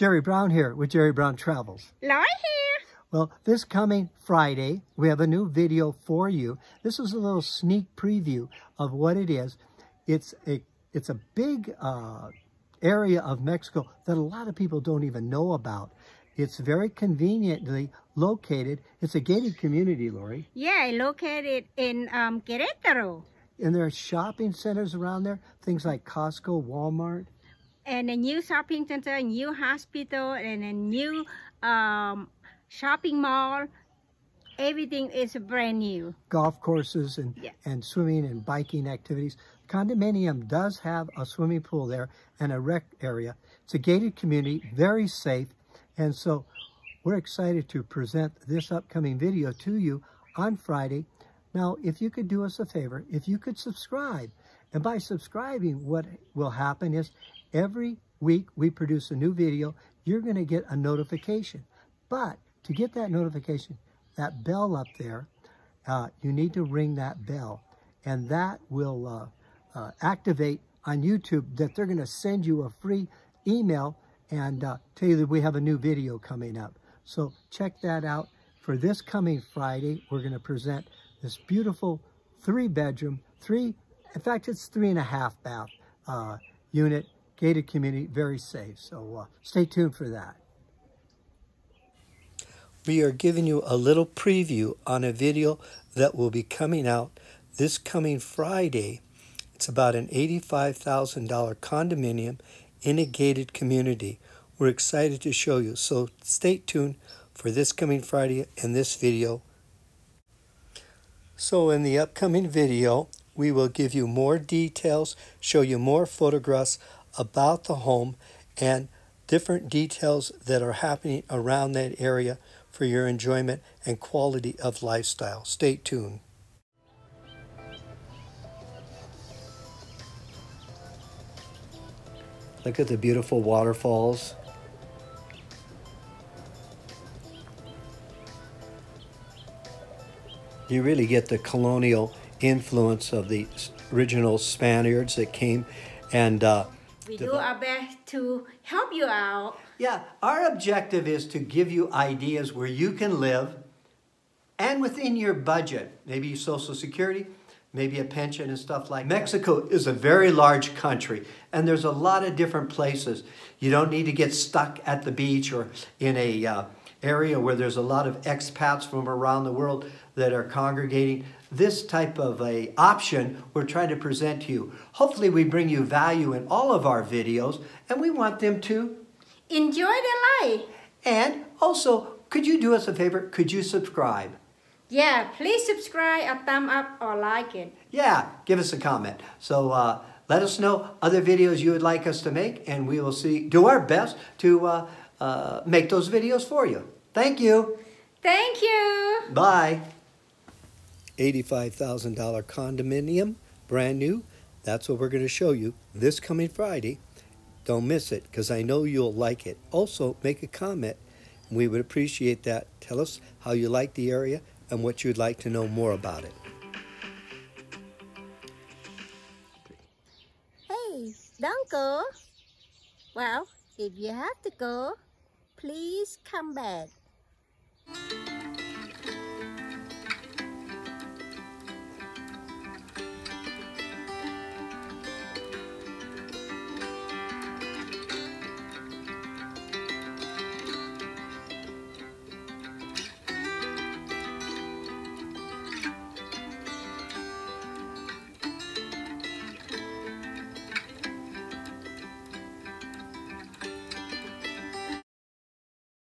Jerry Brown here with Jerry Brown Travels. Lori here. Well, this coming Friday, we have a new video for you. This is a little sneak preview of what it is. It's a, it's a big uh, area of Mexico that a lot of people don't even know about. It's very conveniently located. It's a gated community, Lori. Yeah, located in um, Querétaro. And there are shopping centers around there, things like Costco, Walmart. And a new shopping center, a new hospital, and a new um, shopping mall. Everything is brand new. Golf courses and, yeah. and swimming and biking activities. Condominium does have a swimming pool there and a rec area. It's a gated community, very safe. And so we're excited to present this upcoming video to you on Friday. Now, if you could do us a favor, if you could subscribe, and by subscribing, what will happen is every week we produce a new video, you're going to get a notification. But to get that notification, that bell up there, uh, you need to ring that bell. And that will uh, uh, activate on YouTube that they're going to send you a free email and uh, tell you that we have a new video coming up. So check that out. For this coming Friday, we're going to present this beautiful three bedroom, three, in fact, it's three and a half bath uh, unit, gated community, very safe. So uh, stay tuned for that. We are giving you a little preview on a video that will be coming out this coming Friday. It's about an $85,000 condominium in a gated community. We're excited to show you, so stay tuned for this coming Friday and this video. So in the upcoming video, we will give you more details, show you more photographs about the home and different details that are happening around that area for your enjoyment and quality of lifestyle. Stay tuned. Look at the beautiful waterfalls. You really get the colonial influence of the original Spaniards that came and uh, we do our best to help you out. Yeah, our objective is to give you ideas where you can live and within your budget, maybe Social Security, maybe a pension and stuff like Mexico is a very large country and there's a lot of different places. You don't need to get stuck at the beach or in a uh, area where there's a lot of expats from around the world that are congregating. This type of a option we're trying to present to you. Hopefully we bring you value in all of our videos and we want them to enjoy their life. And also, could you do us a favor? Could you subscribe? Yeah, please subscribe or thumb up or like it. Yeah, give us a comment. So uh, let us know other videos you would like us to make and we will see, do our best to uh, uh, make those videos for you. Thank you. Thank you. Bye. $85,000 condominium, brand new. That's what we're going to show you this coming Friday. Don't miss it because I know you'll like it. Also, make a comment. We would appreciate that. Tell us how you like the area and what you'd like to know more about it. Hey, don't go. Well, if you have to go, please come back.